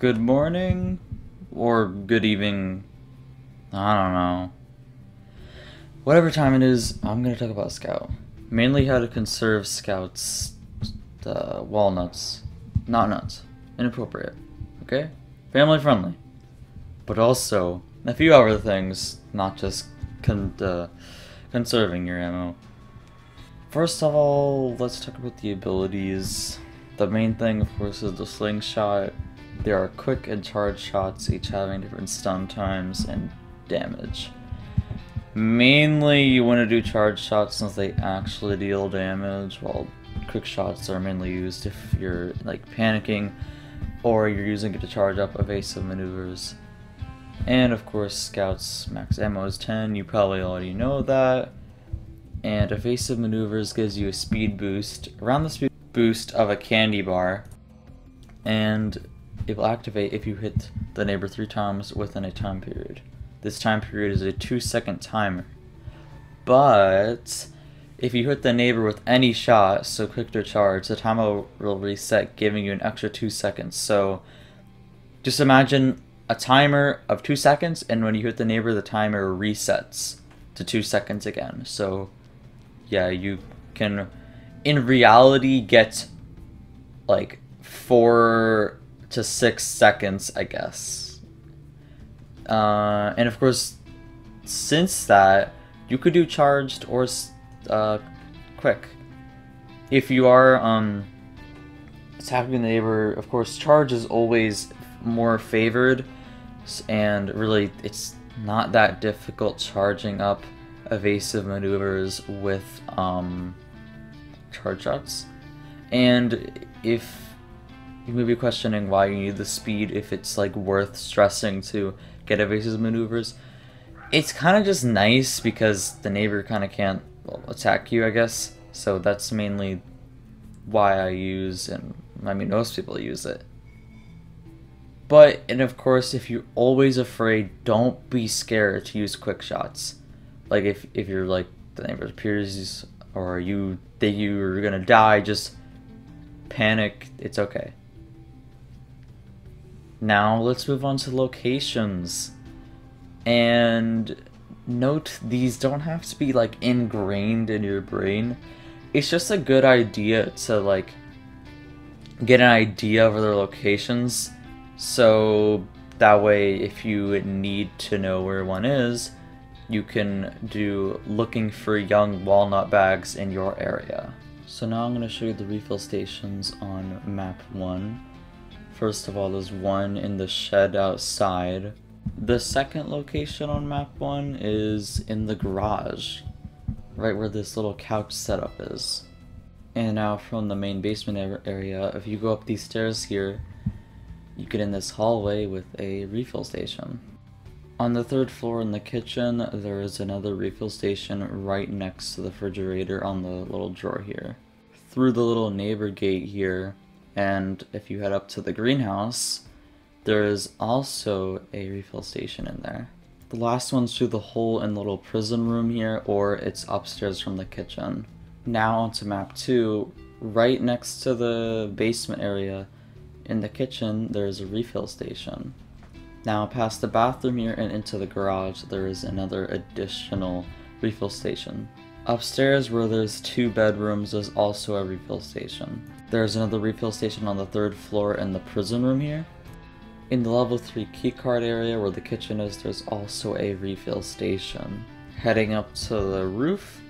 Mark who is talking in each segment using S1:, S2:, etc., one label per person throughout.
S1: good morning or good evening. I don't know. Whatever time it is, I'm gonna talk about Scout. Mainly how to conserve Scout's uh, walnuts. Not nuts. Inappropriate. Okay? Family friendly. But also, a few other things, not just con uh, conserving your ammo. First of all, let's talk about the abilities. The main thing, of course, is the slingshot. There are quick and charge shots, each having different stun times and damage. Mainly, you want to do charge shots since they actually deal damage, while quick shots are mainly used if you're like panicking or you're using it to charge up evasive maneuvers. And of course, Scout's max ammo is 10, you probably already know that. And evasive maneuvers gives you a speed boost, around the speed boost of a candy bar. And it will activate if you hit the neighbor three times within a time period. This time period is a two second timer. But if you hit the neighbor with any shot, so quick to charge, the timer will reset, giving you an extra two seconds. So just imagine a timer of two seconds, and when you hit the neighbor, the timer resets to two seconds again. So yeah, you can in reality get like four to six seconds, I guess. Uh, and of course, since that, you could do charged or uh, quick. If you are um, attacking the neighbor, of course, charge is always more favored, and really, it's not that difficult charging up evasive maneuvers with um, charge shots. And if you may be questioning why you need the speed, if it's like worth stressing to get evasive maneuvers. It's kind of just nice because the neighbor kind of can't well, attack you, I guess. So that's mainly why I use, and I mean, most people use it. But, and of course, if you're always afraid, don't be scared to use quick shots. Like, if, if you're like, the neighbor appears, or you think you're gonna die, just panic, it's okay. Now let's move on to locations. And note these don't have to be like ingrained in your brain. It's just a good idea to like get an idea of their locations. So that way if you need to know where one is, you can do looking for young walnut bags in your area. So now I'm going to show you the refill stations on map 1. First of all, there's one in the shed outside. The second location on map 1 is in the garage, right where this little couch setup is. And now from the main basement area, if you go up these stairs here, you get in this hallway with a refill station. On the third floor in the kitchen, there is another refill station right next to the refrigerator on the little drawer here. Through the little neighbor gate here, and if you head up to the greenhouse, there is also a refill station in there. The last one's through the hole in the little prison room here, or it's upstairs from the kitchen. Now onto map 2, right next to the basement area, in the kitchen, there is a refill station. Now past the bathroom here and into the garage, there is another additional refill station. Upstairs where there's two bedrooms, there's also a refill station. There's another refill station on the third floor in the prison room here. In the level 3 keycard area where the kitchen is, there's also a refill station. Heading up to the roof,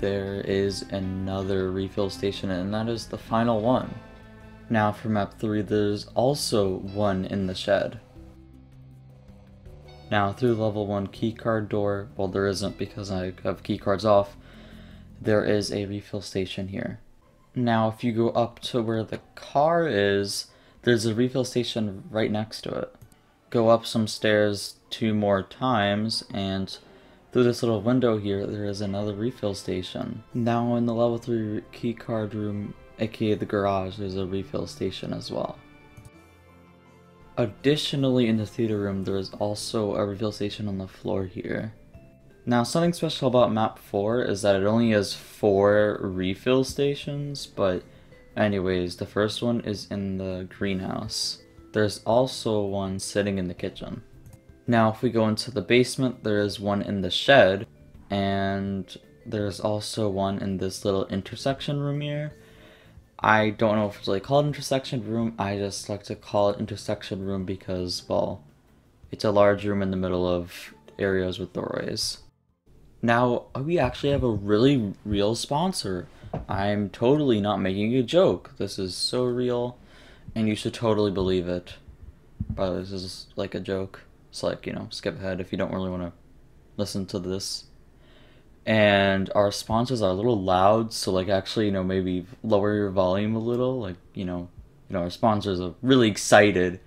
S1: there is another refill station and that is the final one. Now for map 3, there's also one in the shed. Now through level 1 keycard door, well there isn't because I have keycards off, there is a refill station here. Now, if you go up to where the car is, there's a refill station right next to it. Go up some stairs two more times, and through this little window here, there is another refill station. Now in the level 3 keycard room, aka the garage, there's a refill station as well. Additionally, in the theater room, there is also a refill station on the floor here. Now, something special about map 4 is that it only has 4 refill stations, but anyways, the first one is in the greenhouse. There's also one sitting in the kitchen. Now, if we go into the basement, there is one in the shed, and there's also one in this little intersection room here. I don't know if it's really called intersection room. I just like to call it intersection room because, well, it's a large room in the middle of areas with doorways. Now, we actually have a really real sponsor. I'm totally not making a joke. This is so real, and you should totally believe it. But this is like a joke. It's like, you know, skip ahead if you don't really want to listen to this. And our sponsors are a little loud, so like actually, you know, maybe lower your volume a little. Like, you know, you know, our sponsors are really excited.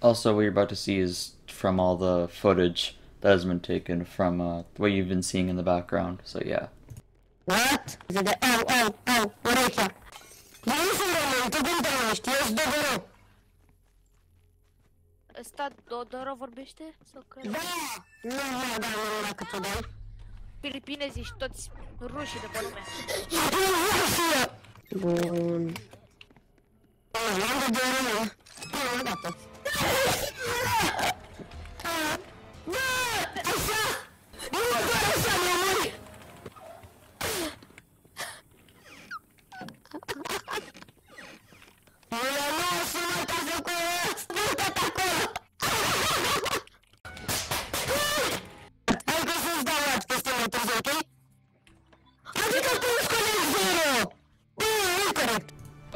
S1: Also, what you're about to see is from all the footage that has been taken from uh, what you've been seeing in the background. So yeah.
S2: What? Ja nie chcę Roman, to gândești, ești de vără.
S3: Ăsta Dodoro vorbește? Sau că...
S2: Da! Nu mai dau unul dacă ți-o dai.
S3: Filipinezii și toți rușii de pe lume.
S2: Bun. Am de român. Nu, gata.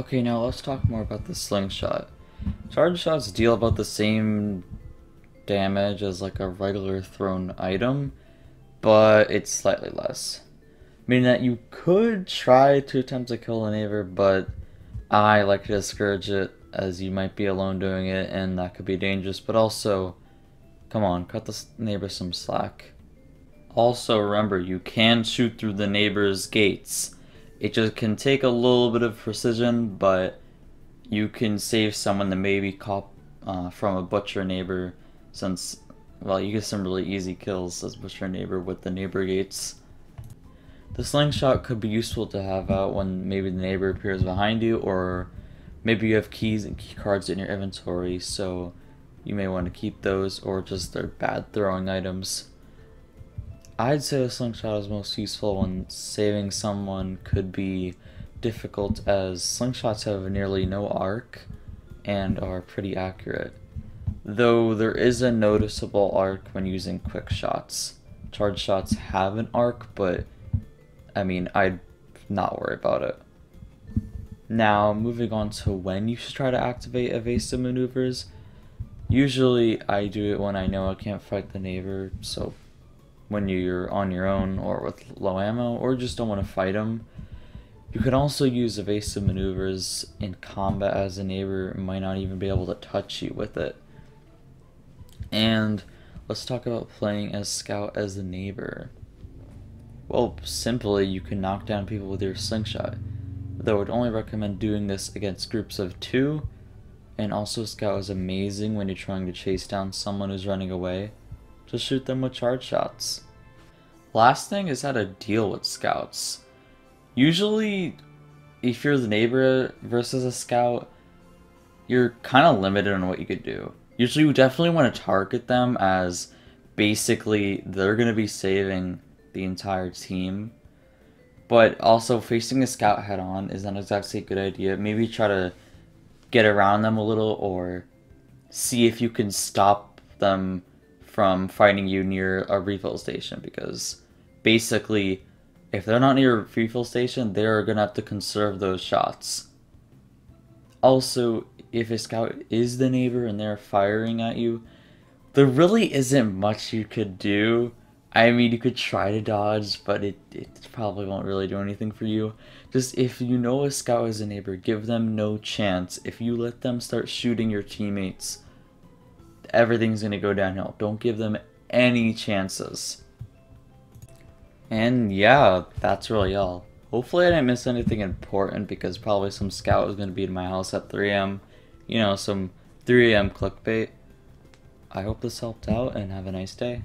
S1: Okay, now let's talk more about the slingshot. Charge shots deal about the same damage as like a regular thrown item, but it's slightly less. Meaning that you could try to attempt to kill a neighbor, but I like to discourage it as you might be alone doing it and that could be dangerous, but also, come on, cut the neighbor some slack. Also, remember, you can shoot through the neighbor's gates. It just can take a little bit of precision, but you can save someone that maybe cop uh, from a butcher neighbor, since, well, you get some really easy kills as butcher neighbor with the neighbor gates. The slingshot could be useful to have out when maybe the neighbor appears behind you, or maybe you have keys and key cards in your inventory, so you may want to keep those, or just they're bad throwing items. I'd say the slingshot is most useful when saving someone could be difficult as slingshots have nearly no arc and are pretty accurate. Though there is a noticeable arc when using quick shots. Charge shots have an arc, but I mean, I'd not worry about it. Now, moving on to when you should try to activate evasive maneuvers. Usually, I do it when I know I can't fight the neighbor, so when you're on your own or with low ammo or just don't want to fight them. You can also use evasive maneuvers in combat as a neighbor might not even be able to touch you with it. And let's talk about playing as scout as a neighbor. Well, simply you can knock down people with your slingshot. Though I would only recommend doing this against groups of two. And also scout is amazing when you're trying to chase down someone who's running away. Just shoot them with charge shots. Last thing is how to deal with scouts. Usually, if you're the neighbor versus a scout, you're kind of limited on what you could do. Usually, you definitely want to target them as basically they're going to be saving the entire team. But also, facing a scout head on is not exactly a good idea. Maybe try to get around them a little or see if you can stop them from fighting you near a refill station because basically if they're not near a refuel station they're gonna have to conserve those shots also if a scout is the neighbor and they're firing at you there really isn't much you could do i mean you could try to dodge but it, it probably won't really do anything for you just if you know a scout is a neighbor give them no chance if you let them start shooting your teammates everything's gonna go downhill. Don't give them any chances. And yeah, that's really all. Hopefully I didn't miss anything important because probably some scout was gonna be in my house at 3am. You know, some 3am clickbait. I hope this helped out and have a nice day.